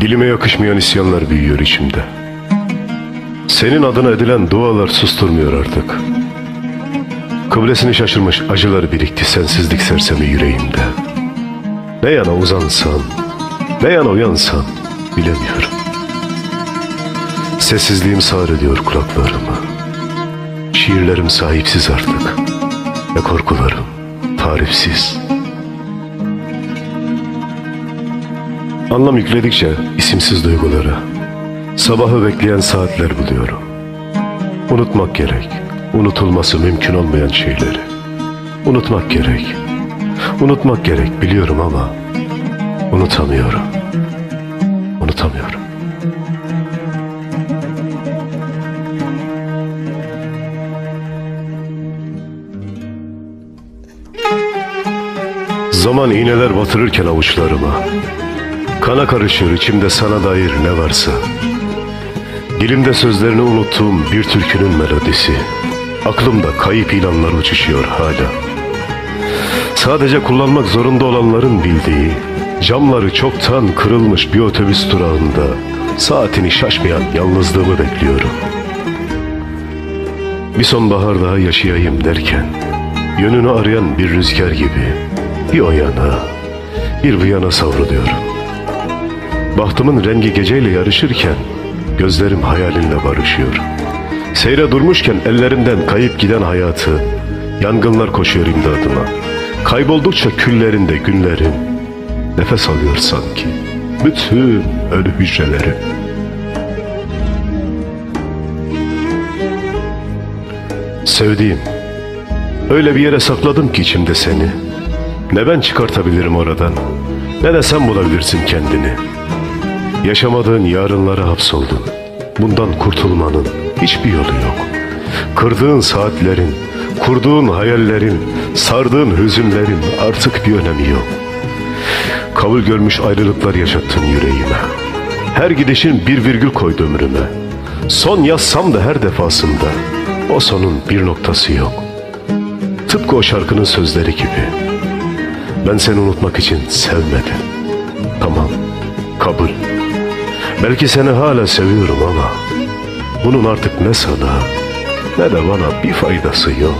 Dilime yakışmayan isyanlar büyüyor içimde. Senin adına edilen dualar susturmuyor artık. Kıblesini şaşırmış acılar birikti sensizlik sersemi yüreğimde. Ne yana uzansam, ne yana uyansam bilemiyorum. Sessizliğim sağır ediyor kulaklarımı. Şiirlerim sahipsiz artık. Ve korkularım tarifsiz. Anlam yükledikçe isimsiz duygulara sabahı bekleyen saatler buluyorum. Unutmak gerek. Unutulması mümkün olmayan şeyleri. Unutmak gerek. Unutmak gerek biliyorum ama unutamıyorum. Unutamıyorum. Zaman iğneler batırırken avuçlarıma Kana karışır içimde sana dair ne varsa Dilimde sözlerini unuttuğum bir türkünün melodisi Aklımda kayıp ilanlar uçuşuyor hala Sadece kullanmak zorunda olanların bildiği Camları çoktan kırılmış bir otobüs durağında Saatini şaşmayan yalnızlığımı bekliyorum. Bir sonbahar daha yaşayayım derken Yönünü arayan bir rüzgar gibi Bir o yana bir bu yana savruluyorum. Bahtımın rengi geceyle yarışırken Gözlerim hayalinle barışıyor. Seyre durmuşken ellerimden kayıp giden hayatı Yangınlar koşuyor imdadıma Kayboldukça küllerinde günlerim Nefes alıyor sanki. Bütün ölü hücrelerim Sevdiğim Öyle bir yere sakladım ki içimde seni. Ne ben çıkartabilirim oradan? Ne de sen bulabilirsin kendini. Yaşamadığın yarınlara hapsoldun. Bundan kurtulmanın hiçbir yolu yok. Kırdığın saatlerin, kurduğun hayallerin, sardığın hüzünlerin artık bir önemi yok. Kabul görmüş ayrılıklar yaşattın yüreğime. Her gidişin bir virgül koydu ömrüme. Son yazsam da her defasında o sonun bir noktası yok. Tıpkı o şarkının sözleri gibi. Ben seni unutmak için sevmedim. Tamam, kabul. Belki seni hala seviyorum ama bunun artık ne sana ne de bana bir faydası yok.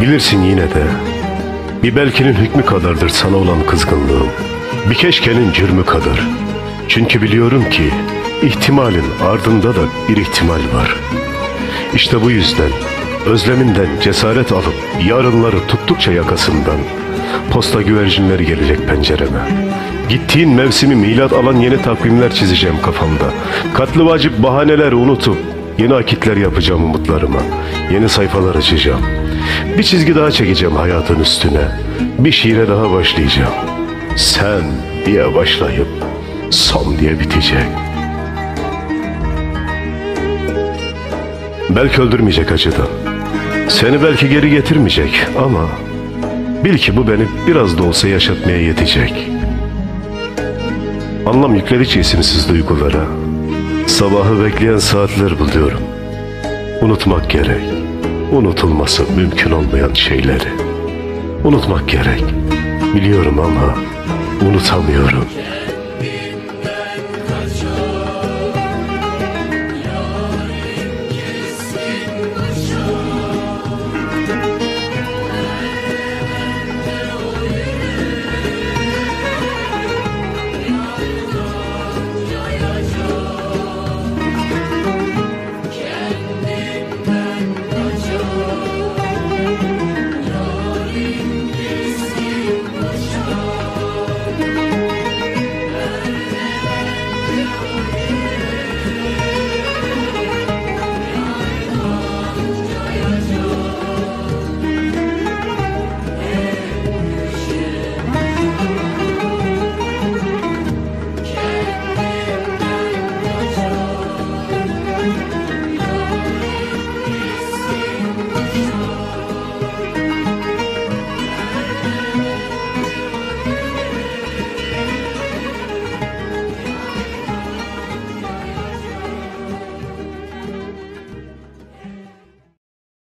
Bilirsin yine de bir belkinin hükmü kadardır sana olan kızgınlığım. Bir keşkenin cürmü kadar. Çünkü biliyorum ki ihtimalin ardında da bir ihtimal var. İşte bu yüzden özleminden cesaret alıp yarınları tuttukça yakasından posta güvercinleri gelecek pencereme. Gittiğin mevsimi milat alan yeni takvimler çizeceğim kafamda. Katlı vacip bahaneler unutup yeni akitler yapacağım umutlarıma. Yeni sayfalar açacağım. Bir çizgi daha çekeceğim hayatın üstüne. Bir şiire daha başlayacağım. Sen diye başlayıp son diye bitecek. Belki öldürmeyecek acıdan. Seni belki geri getirmeyecek ama bil ki bu beni biraz da olsa yaşatmaya yetecek. Anlam yükledikçe isimsiz duygulara sabahı bekleyen saatler buluyorum. Unutmak gerek. Unutulması mümkün olmayan şeyleri. Unutmak gerek. Biliyorum ama unutamıyorum.